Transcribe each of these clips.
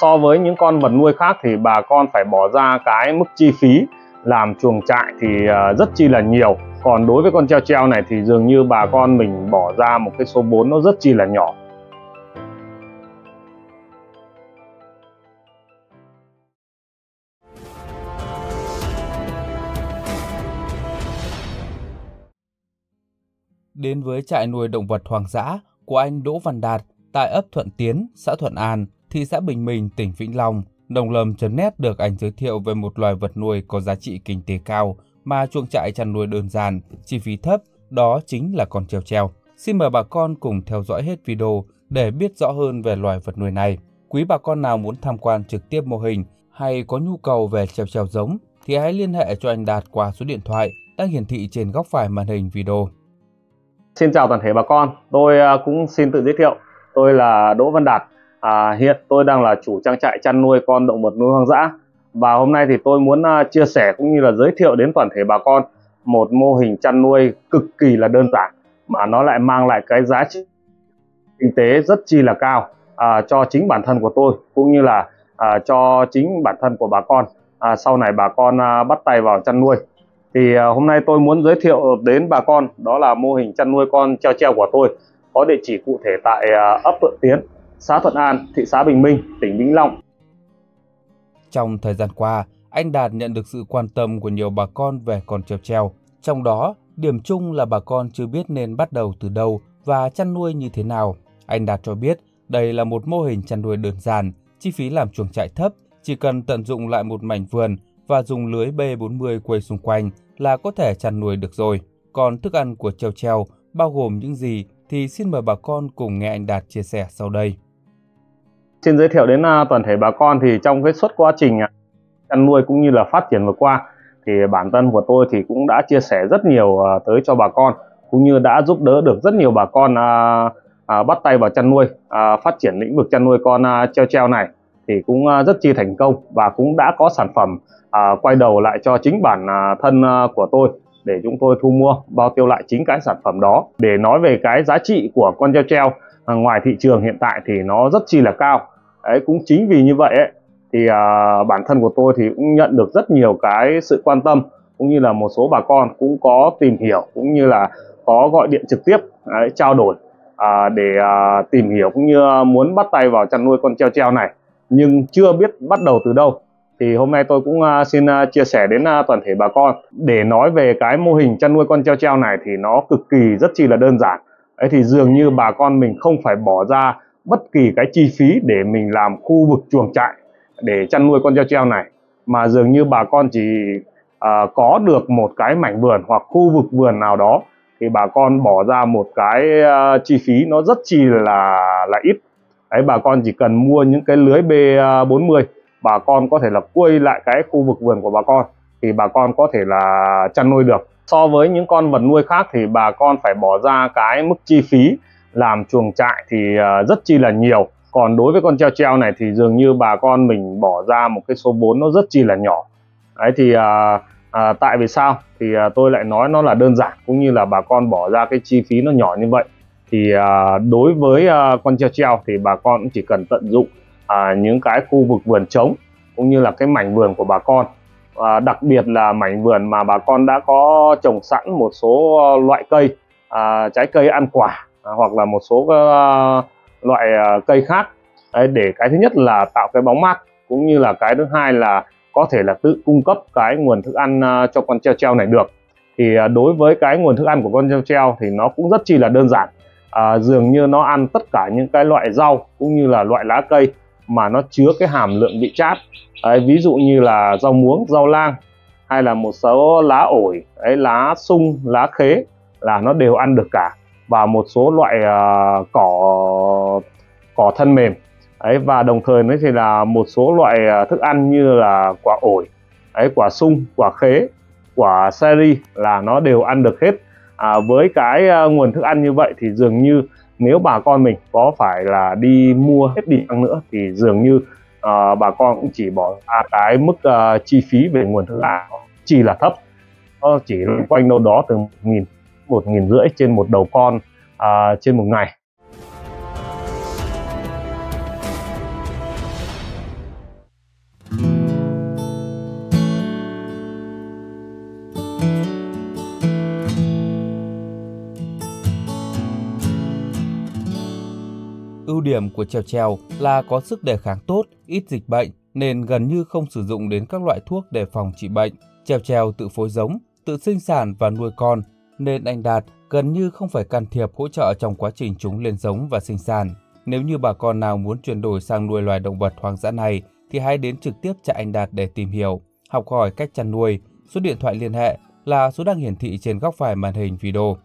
so với những con vật nuôi khác thì bà con phải bỏ ra cái mức chi phí làm chuồng trại thì ờ, rất chi là nhiều. Còn đối với con treo treo này thì dường như bà con mình bỏ ra một cái số vốn nó rất chi là nhỏ. Đến với trại nuôi động vật hoang dã của anh Đỗ Văn Đạt tại ấp Thuận Tiến, xã Thuận An, thị xã Bình Minh, tỉnh Vĩnh Long, Đồng Lâm.net được anh giới thiệu về một loài vật nuôi có giá trị kinh tế cao mà chuồng trại chăn nuôi đơn giản, chi phí thấp, đó chính là con treo treo. Xin mời bà con cùng theo dõi hết video để biết rõ hơn về loài vật nuôi này. Quý bà con nào muốn tham quan trực tiếp mô hình hay có nhu cầu về treo treo giống thì hãy liên hệ cho anh Đạt qua số điện thoại đang hiển thị trên góc phải màn hình video. Xin chào toàn thể bà con, tôi à, cũng xin tự giới thiệu. Tôi là Đỗ Văn Đạt. À, hiện tôi đang là chủ trang trại chăn nuôi con động vật nuôi hoang dã. Và hôm nay thì tôi muốn uh, chia sẻ cũng như là giới thiệu đến toàn thể bà con một mô hình chăn nuôi cực kỳ là đơn giản mà nó lại mang lại cái giá trị kinh tế rất chi là cao à, cho chính bản thân của tôi cũng như là à, cho chính bản thân của bà con. À, sau này bà con à, bắt tay vào chăn nuôi. Thì à, hôm nay tôi muốn giới thiệu đến bà con đó là mô hình chăn nuôi con treo treo của tôi có địa chỉ cụ thể tại à, ấp Thuận Tiến, xã Thuận An, thị xã Bình Minh, tỉnh Vĩnh Long. Trong thời gian qua, anh Đạt nhận được sự quan tâm của nhiều bà con về con treo treo. Trong đó, điểm chung là bà con chưa biết nên bắt đầu từ đâu và chăn nuôi như thế nào. Anh Đạt cho biết đây là một mô hình chăn nuôi đơn giản, chi phí làm chuồng trại thấp, chỉ cần tận dụng lại một mảnh vườn và dùng lưới B40 quay xung quanh là có thể chăn nuôi được rồi. Còn thức ăn của treo treo bao gồm những gì thì xin mời bà con cùng nghe anh Đạt chia sẻ sau đây. Xin giới thiệu đến à, toàn thể bà con thì trong cái suốt quá trình à, chăn nuôi cũng như là phát triển vừa qua thì bản thân của tôi thì cũng đã chia sẻ rất nhiều à, tới cho bà con cũng như đã giúp đỡ được rất nhiều bà con à, bắt tay vào chăn nuôi à, phát triển lĩnh vực chăn nuôi con à, treo treo này thì cũng à, rất chi thành công và cũng đã có sản phẩm à, quay đầu lại cho chính bản à, thân à, của tôi để chúng tôi thu mua bao tiêu lại chính cái sản phẩm đó. Để nói về cái giá trị của con treo treo À, ngoài thị trường hiện tại thì nó rất chi là cao. Đấy cũng chính vì như vậy ấy, thì à, bản thân của tôi thì cũng nhận được rất nhiều cái sự quan tâm cũng như là một số bà con cũng có tìm hiểu cũng như là có gọi điện trực tiếp đấy, trao đổi à, để à, tìm hiểu cũng như muốn bắt tay vào chăn nuôi con treo treo này. Nhưng chưa biết bắt đầu từ đâu. Thì hôm nay tôi cũng à, xin à, chia sẻ đến toàn thể bà con. Để nói về cái mô hình chăn nuôi con treo treo này thì nó cực kỳ rất chi là đơn giản ấy thì dường như bà con mình không phải bỏ ra bất kỳ cái chi phí để mình làm khu vực chuồng trại để chăn nuôi con treo treo này mà dường như bà con chỉ uh, có được một cái mảnh vườn hoặc khu vực vườn nào đó thì bà con bỏ ra một cái uh, chi phí nó rất chi là là ít. Đấy bà con chỉ cần mua những cái lưới B40 à, bà con có thể là quây lại cái khu vực vườn của bà con thì bà con có thể là chăn nuôi được so với những con vật nuôi khác thì bà con phải bỏ ra cái mức chi phí làm chuồng trại thì ờ, rất chi là nhiều. Còn đối với con treo treo này thì dường như bà con mình bỏ ra một cái số vốn nó rất chi là nhỏ. Đấy thì à, à, tại vì sao? Thì à, tôi lại nói nó là đơn giản cũng như là bà con bỏ ra cái chi phí nó nhỏ như vậy. Thì à, đối với à, con treo treo thì bà con cũng chỉ cần tận dụng à, những cái khu vực vườn trống cũng như là cái mảnh vườn của bà con à, đặc biệt là mảnh vườn mà bà con đã có trồng sẵn một số ờ, loại cây à, trái cây ăn quả à, hoặc là một số uh, loại uh, cây khác. Đấy, để cái thứ nhất là tạo cái bóng mát cũng như là cái thứ hai là có thể là tự cung cấp cái nguồn thức ăn uh, cho con treo treo này được. Thì uh, đối với cái nguồn thức ăn của con treo treo thì nó cũng rất chi là đơn giản. À, dường như nó ăn tất cả những cái loại rau cũng như là loại lá cây mà nó chứa cái hàm lượng vị chát. Đấy, ví dụ như là rau muống rau lang hay là một số lá ổi đấy, lá sung lá khế là nó đều ăn được cả. Và một số loại uh, cỏ cỏ thân mềm. Ấy và đồng thời nữa thì là một số loại uh, thức ăn như là quả ổi ấy quả sung quả khế quả seri là nó đều ăn được hết. À, với cái uh, nguồn thức ăn như vậy thì dường như nếu bà con mình có phải là đi mua hết đi chăng nữa thì dường như uh, bà con cũng chỉ bỏ ra cái mức uh, chi phí về nguồn thức ăn chỉ là thấp. Nó chỉ quanh đâu đó từ một nghìn một nghìn rưỡi trên một đầu con uh, trên một ngày. Ưu điểm của treo treo là có sức đề kháng tốt, ít dịch bệnh nên gần như không sử dụng đến các loại thuốc để phòng trị bệnh. Treo treo tự phối giống, tự sinh sản và nuôi con nên anh Đạt gần như không phải can thiệp hỗ trợ trong quá trình chúng lên giống và sinh sản. Nếu như bà con nào muốn chuyển đổi sang nuôi loài động vật hoang dã này thì hãy đến trực tiếp trại anh Đạt để tìm hiểu, học hỏi cách chăn nuôi. Số điện thoại liên hệ là số đang hiển thị trên góc phải màn hình video.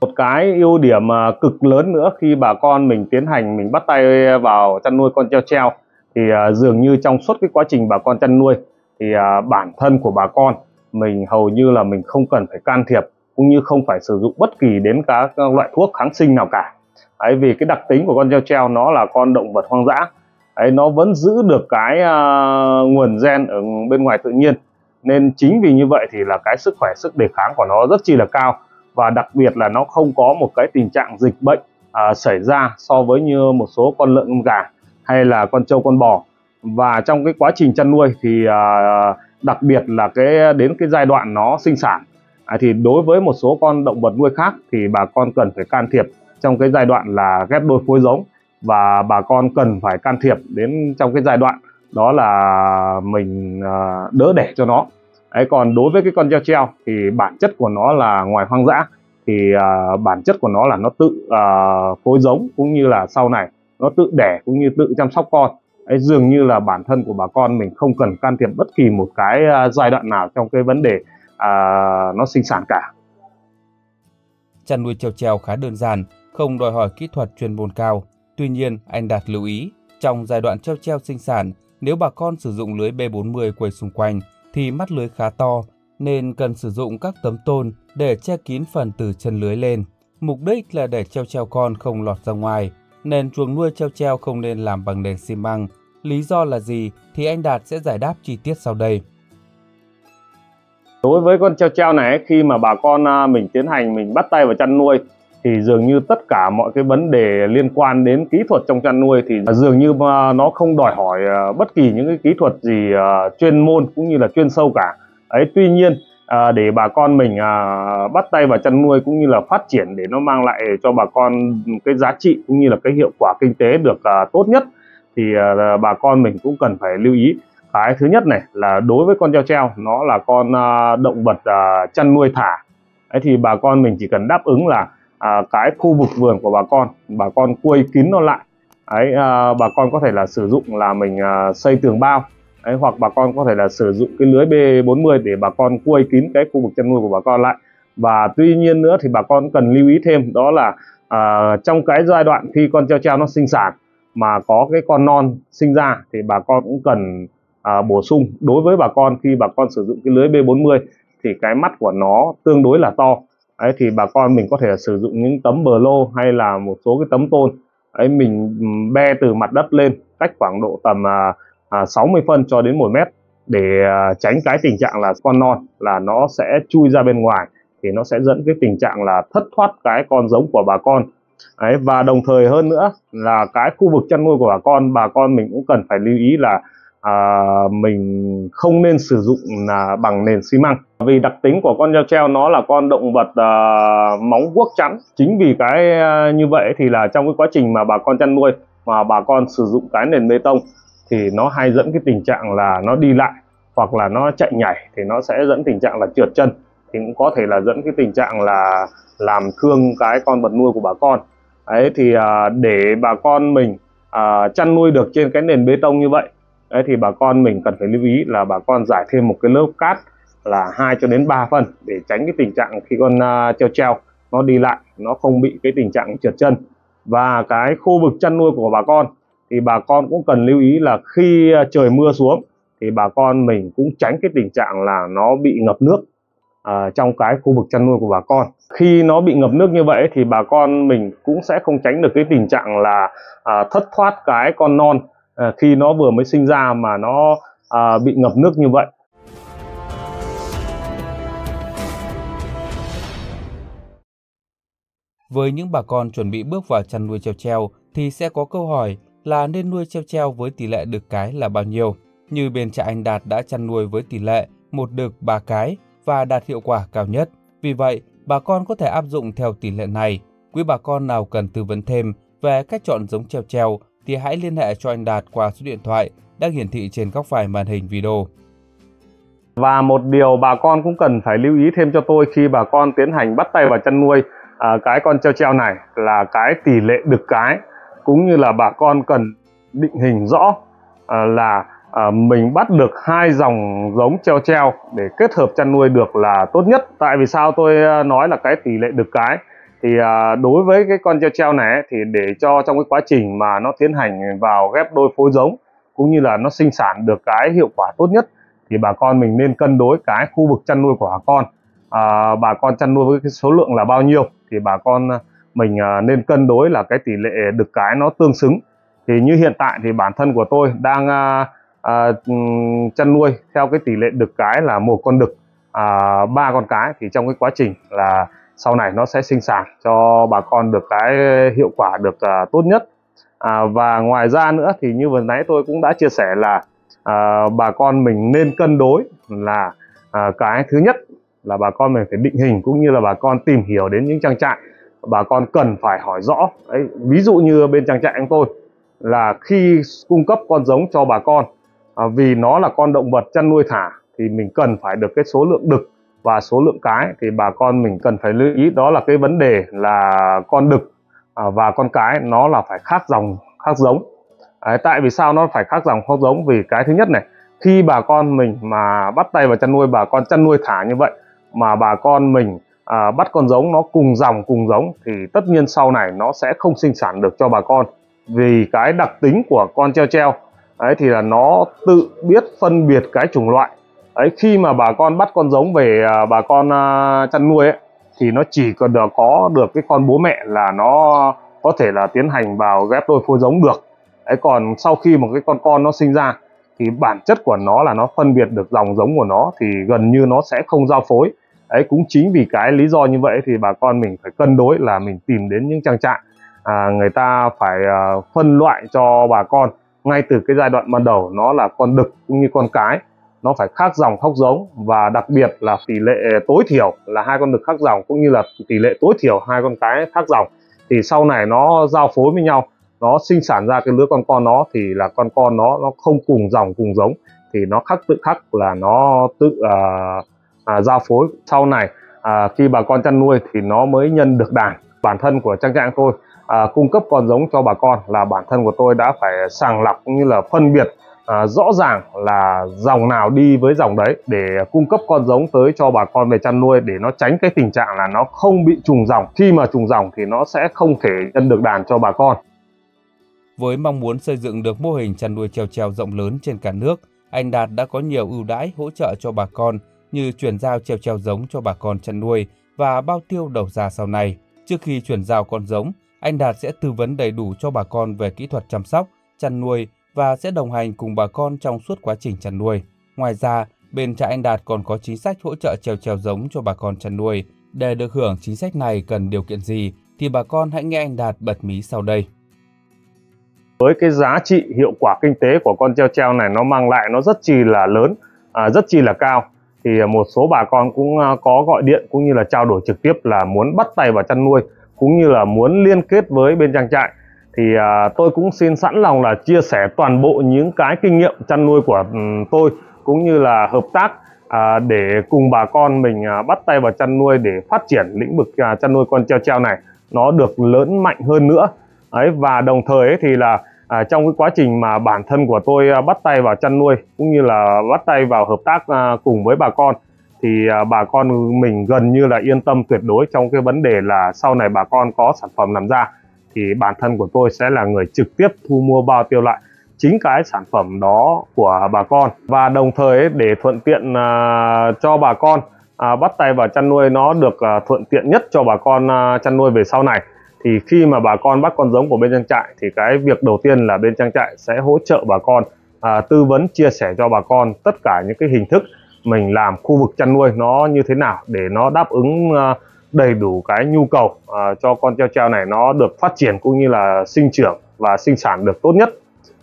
Một cái ưu điểm à, cực lớn nữa khi bà con mình tiến hành mình bắt tay vào chăn nuôi con treo treo thì à, dường như trong suốt cái quá trình bà con chăn nuôi thì à, bản thân của bà con mình hầu như là mình không cần phải can thiệp cũng như không phải sử dụng bất kỳ đến các loại thuốc kháng sinh nào cả. Đấy, vì cái đặc tính của con treo treo nó là con động vật hoang dã. Đấy, nó vẫn giữ được cái uh, nguồn gen ở bên ngoài tự nhiên. Nên chính vì như vậy thì là cái sức khỏe sức đề kháng của nó rất chi là cao và đặc biệt là nó không có một cái tình trạng dịch bệnh à, xảy ra so với như một số con lợn con gà hay là con trâu con bò. Và trong cái quá trình chăn nuôi thì à, đặc biệt là cái đến cái giai đoạn nó sinh sản à, thì đối với một số con động vật nuôi khác thì bà con cần phải can thiệp trong cái giai đoạn là ghép đôi phối giống. Và bà con cần phải can thiệp đến trong cái giai đoạn đó là mình à, đỡ đẻ cho nó. Đấy, còn đối với cái con treo treo thì bản chất của nó là ngoài hoang dã thì uh, bản chất của nó là nó tự uh, phối giống cũng như là sau này nó tự đẻ cũng như tự chăm sóc con. Ấy dường như là bản thân của bà con mình không cần can thiệp bất kỳ một cái uh, giai đoạn nào trong cái vấn đề uh, nó sinh sản cả. Chăn nuôi treo treo khá đơn giản không đòi hỏi kỹ thuật chuyên môn cao. Tuy nhiên anh đạt lưu ý trong giai đoạn treo treo sinh sản nếu bà con sử dụng lưới B40 quay xung quanh thì mắt lưới khá to nên cần sử dụng các tấm tôn để che kín phần từ chân lưới lên. Mục đích là để treo treo con không lọt ra ngoài, nên chuồng nuôi treo treo không nên làm bằng nền xi măng. Lý do là gì thì anh Đạt sẽ giải đáp chi tiết sau đây. Đối với con treo treo này khi mà bà con à, mình tiến hành mình bắt tay vào chăn nuôi thì dường như tất cả mọi cái vấn đề liên quan đến kỹ thuật trong chăn nuôi thì dường như nó không đòi hỏi ờ, bất kỳ những cái kỹ thuật gì ờ, chuyên môn cũng như là chuyên sâu cả. Ấy tuy nhiên à, để bà con mình à, bắt tay vào chăn nuôi cũng như là phát triển để nó mang lại cho bà con cái giá trị cũng như là cái hiệu quả kinh tế được à, tốt nhất thì à, bà con mình cũng cần phải lưu ý. Cái thứ nhất này là đối với con treo treo nó là con à, động vật à, chăn nuôi thả. Ấy thì bà con mình chỉ cần đáp ứng là à, cái khu vực vườn của bà con. Bà con quây kín nó lại. Ấy à, bà con có thể là sử dụng là mình à, xây tường bao. Ấy, hoặc bà con có thể là sử dụng cái lưới B40 để bà con quây kín cái khu vực chăn nuôi của bà con lại. Và tuy nhiên nữa thì bà con cần lưu ý thêm đó là à, trong cái giai đoạn khi con treo treo nó sinh sản mà có cái con non sinh ra thì bà con cũng cần à, bổ sung. Đối với bà con khi bà con sử dụng cái lưới B40 thì cái mắt của nó tương đối là to ấy thì bà con mình có thể là sử dụng những tấm bờ lô hay là một số cái tấm tôn. Ấy mình ừ, be từ mặt đất lên cách khoảng độ tầm à, à, 60 phân cho đến 1 mét để à, tránh cái tình trạng là con non là nó sẽ chui ra bên ngoài thì nó sẽ dẫn cái tình trạng là thất thoát cái con giống của bà con. Ấy và đồng thời hơn nữa là cái khu vực chăn nuôi của bà con bà con mình cũng cần phải lưu ý là à, mình không nên sử dụng là bằng nền xi măng. Vì đặc tính của con dao treo nó là con động vật à, móng guốc chắn. Chính vì cái à, như vậy thì là trong cái quá trình mà bà con chăn nuôi mà bà con sử dụng cái nền bê tông thì nó hay dẫn cái tình trạng là nó đi lại hoặc là nó chạy nhảy thì nó sẽ dẫn tình trạng là trượt chân. Thì cũng có thể là dẫn cái tình trạng là làm thương cái con vật nuôi của bà con. Ấy thì à, để bà con mình à, chăn nuôi được trên cái nền bê tông như vậy đấy thì bà con mình cần phải lưu ý là bà con giải thêm một cái lớp cát là 2 cho đến 3 phần để tránh cái tình trạng khi con uh, treo treo nó đi lại nó không bị cái tình trạng trượt chân. Và cái khu vực chăn nuôi của bà con thì bà con cũng cần lưu ý là khi à, trời mưa xuống thì bà con mình cũng tránh cái tình trạng là nó bị ngập nước uh, trong cái khu vực chăn nuôi của bà con. Khi nó bị ngập nước như vậy thì bà con mình cũng sẽ không tránh được cái tình trạng là uh, thất thoát cái con non Ờ, khi nó vừa mới sinh ra mà nó à, bị ngập nước như vậy Với những bà con chuẩn bị bước vào chăn nuôi treo treo thì sẽ có câu hỏi là nên nuôi treo treo với tỷ lệ đực cái là bao nhiêu. Như bên trại anh Đạt đã chăn nuôi với tỷ lệ một đực ba cái và đạt hiệu quả cao nhất. Vì vậy, bà con có thể áp dụng theo tỷ lệ này. Quý bà con nào cần tư vấn thêm Về cách chọn giống treo treo thì hãy liên hệ cho anh Đạt qua số điện thoại đang hiển thị trên góc phải màn hình video. Và một điều bà con cũng cần phải lưu ý thêm cho tôi khi bà con tiến hành bắt tay vào chăn nuôi à, cái con treo treo này là cái tỷ lệ đực cái cũng như là bà con cần định hình rõ à, là à, mình bắt được hai dòng giống treo treo để kết hợp chăn nuôi được là tốt nhất. Tại vì sao tôi à, nói là cái tỷ lệ đực cái thì à, đối với cái con treo treo này thì để cho trong cái quá trình mà nó tiến hành vào ghép đôi phối giống cũng như là nó sinh sản được cái hiệu quả tốt nhất thì bà con mình nên cân đối cái khu vực chăn nuôi của bà con. À, bà con chăn nuôi với cái số lượng là bao nhiêu thì bà con à, mình à, nên cân đối là cái tỷ lệ đực cái nó tương xứng. Thì như hiện tại thì bản thân của tôi đang à, à, chăn nuôi theo cái tỷ lệ đực cái là một con đực à, ba con cái thì trong cái quá trình là sau này nó sẽ sinh sản cho bà con được cái hiệu quả được uh, tốt nhất. À, và ngoài ra nữa thì như vừa nãy tôi cũng đã chia sẻ là à, bà con mình nên cân đối là à, cái thứ nhất là bà con mình phải định hình cũng như là bà con tìm hiểu đến những trang trại. Bà con cần phải hỏi rõ. Đấy, ví dụ như bên trang trại anh tôi là khi cung cấp con giống cho bà con à, vì nó là con động vật chăn nuôi thả thì mình cần phải được cái số lượng đực và số lượng cái thì bà con mình cần phải lưu ý đó là cái vấn đề là con đực à, và con cái nó là phải khác dòng khác giống. Đấy, tại vì sao nó phải khác dòng khác giống? Vì cái thứ nhất này khi bà con mình mà bắt tay vào chăn nuôi bà con chăn nuôi thả như vậy mà bà con mình à, bắt con giống nó cùng dòng cùng giống thì tất nhiên sau này nó sẽ không sinh sản được cho bà con. Vì cái đặc tính của con treo treo ấy thì là nó tự biết phân biệt cái chủng loại ấy khi mà bà con bắt con giống về à, bà con à, chăn nuôi ấy, thì nó chỉ cần được có được cái con bố mẹ là nó có thể là tiến hành vào ghép đôi phôi giống được. Ấy còn sau khi một cái con con nó sinh ra thì bản chất của nó là nó phân biệt được dòng giống của nó thì gần như nó sẽ không giao phối. Ấy cũng chính vì cái lý do như vậy thì bà con mình phải cân đối là mình tìm đến những trang trại à, người ta phải à, phân loại cho bà con ngay từ cái giai đoạn ban đầu. Nó là con đực cũng như con cái nó phải khác dòng khác giống và đặc biệt là tỷ lệ tối thiểu là hai con đực khác dòng cũng như là tỷ lệ tối thiểu hai con cái khác dòng. Thì sau này nó giao phối với nhau nó sinh sản ra cái lứa con con nó thì là con con nó nó không cùng dòng cùng giống. Thì nó khắc tự khắc là nó tự à, à, giao phối. Sau này à, khi bà con chăn nuôi thì nó mới nhân được đàn. Bản thân của trang trại tôi à, cung cấp con giống cho bà con là bản thân của tôi đã phải sàng lọc cũng như là phân biệt à, rõ ràng là dòng nào đi với dòng đấy để cung cấp con giống tới cho bà con về chăn nuôi để nó tránh cái tình trạng là nó không bị trùng dòng khi mà trùng dòng thì nó sẽ không thể nhân được đàn cho bà con với mong muốn xây dựng được mô hình chăn nuôi treo treo rộng lớn trên cả nước anh Đạt đã có nhiều ưu đãi hỗ trợ cho bà con như chuyển giao treo treo giống cho bà con chăn nuôi và bao tiêu đầu ra sau này. Trước khi chuyển giao con giống, anh Đạt sẽ tư vấn đầy đủ cho bà con về kỹ thuật chăm sóc, chăn nuôi và sẽ đồng hành cùng bà con trong suốt quá trình chăn nuôi. Ngoài ra, bên trại anh Đạt còn có chính sách hỗ trợ treo treo giống cho bà con chăn nuôi. Để được hưởng chính sách này cần điều kiện gì thì bà con hãy nghe anh Đạt bật mí sau đây. Với cái giá trị hiệu quả kinh tế của con treo treo này nó mang lại nó rất chi là lớn, à, rất chi là cao thì một số bà con cũng à, có gọi điện cũng như là trao đổi trực tiếp là muốn bắt tay vào chăn nuôi cũng như là muốn liên kết với bên trang trại thì à, tôi cũng xin sẵn lòng là chia sẻ toàn bộ những cái kinh nghiệm chăn nuôi của ừ, tôi cũng như là hợp tác à, để cùng bà con mình à, bắt tay vào chăn nuôi để phát triển lĩnh vực à, chăn nuôi con treo treo này nó được lớn mạnh hơn nữa. Ấy và đồng thời ấy thì là à, trong cái quá trình mà bản thân của tôi à, bắt tay vào chăn nuôi cũng như là bắt tay vào hợp tác à, cùng với bà con thì à, bà con mình gần như là yên tâm tuyệt đối trong cái vấn đề là sau này bà con có sản phẩm làm ra thì bản thân của tôi sẽ là người trực tiếp thu mua bao tiêu lại chính cái sản phẩm đó của bà con. Và đồng thời để thuận tiện à, cho bà con à, bắt tay vào chăn nuôi nó được à, thuận tiện nhất cho bà con chăn nuôi về sau này. Thì khi mà bà con bắt con giống của bên trang trại thì cái việc đầu tiên là bên trang trại sẽ hỗ trợ bà con à, tư vấn chia sẻ cho bà con tất cả những cái hình thức mình làm khu vực chăn nuôi nó như thế nào để nó đáp ứng đầy đủ cái nhu cầu à, cho con treo treo này nó được phát triển cũng như là sinh trưởng và sinh sản được tốt nhất.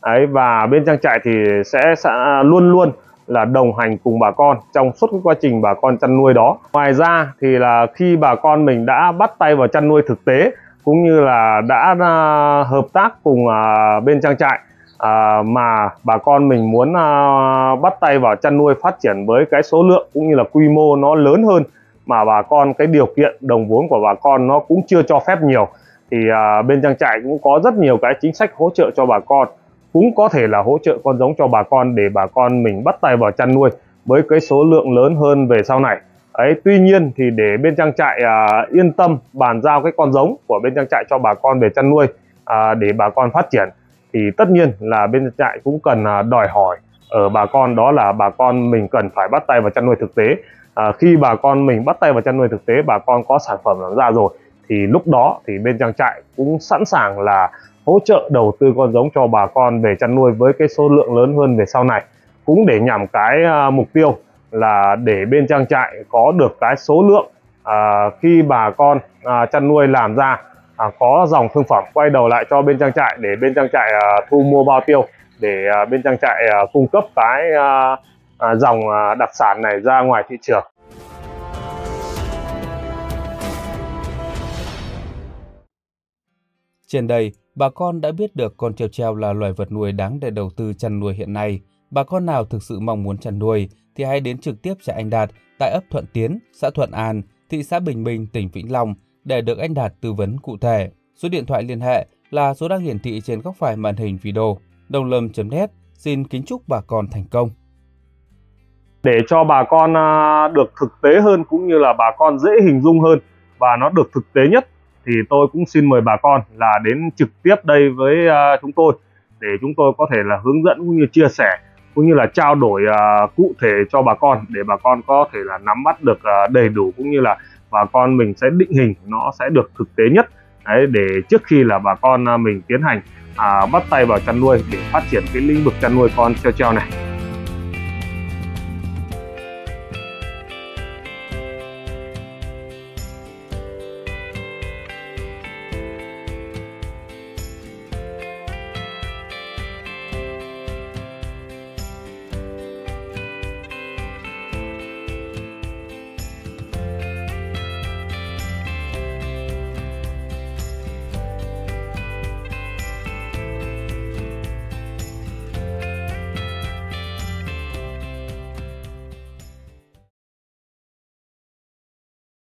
Ấy và bên trang trại thì sẽ, sẽ luôn luôn là đồng hành cùng bà con trong suốt cái quá trình bà con chăn nuôi đó. Ngoài ra thì là khi bà con mình đã bắt tay vào chăn nuôi thực tế cũng như là đã uh, hợp tác cùng uh, bên trang trại uh, mà bà con mình muốn uh, bắt tay vào chăn nuôi phát triển với cái số lượng cũng như là quy mô nó lớn hơn mà bà con cái điều kiện đồng vốn của bà con nó cũng chưa cho phép nhiều. Thì à, bên trang trại cũng có rất nhiều cái chính sách hỗ trợ cho bà con. Cũng có thể là hỗ trợ con giống cho bà con để bà con mình bắt tay vào chăn nuôi với cái số lượng lớn hơn về sau này. Ấy tuy nhiên thì để bên trang trại à, yên tâm bàn giao cái con giống của bên trang trại cho bà con về chăn nuôi à, để bà con phát triển thì tất nhiên là bên trang trại cũng cần à, đòi hỏi ở bà con đó là bà con mình cần phải bắt tay vào chăn nuôi thực tế à, khi bà con mình bắt tay vào chăn nuôi thực tế bà con có sản phẩm làm ra rồi thì lúc đó thì bên trang trại cũng sẵn sàng là hỗ trợ đầu tư con giống cho bà con về chăn nuôi với cái số lượng lớn hơn về sau này. Cũng để nhằm cái à, mục tiêu là để bên trang trại có được cái số lượng à, khi bà con à, chăn nuôi làm ra à, có dòng thương phẩm quay đầu lại cho bên trang trại để bên trang trại à, thu mua bao tiêu để à, bên trang trại à, cung cấp cái à, À, dòng à, đặc sản này ra ngoài thị trường Trên đây, bà con đã biết được con treo treo là loài vật nuôi đáng để đầu tư chăn nuôi hiện nay. Bà con nào thực sự mong muốn chăn nuôi thì hãy đến trực tiếp trại anh Đạt tại ấp Thuận Tiến, xã Thuận An, thị xã Bình Minh, tỉnh Vĩnh Long để được anh Đạt tư vấn cụ thể. Số điện thoại liên hệ là số đang hiển thị trên góc phải màn hình video. Đồng lâm.net xin kính chúc bà con thành công. Để cho bà con à, được thực tế hơn cũng như là bà con dễ hình dung hơn và nó được thực tế nhất thì tôi cũng xin mời bà con là đến trực tiếp đây với à, chúng tôi để chúng tôi có thể là hướng dẫn cũng như chia sẻ cũng như là trao đổi à, cụ thể cho bà con để bà con có thể là nắm bắt được đầy đủ cũng như là bà con mình sẽ định hình nó sẽ được thực tế nhất. Đấy để trước khi là bà con mình tiến hành à, bắt tay vào chăn nuôi để phát triển cái lĩnh vực chăn nuôi con treo treo này.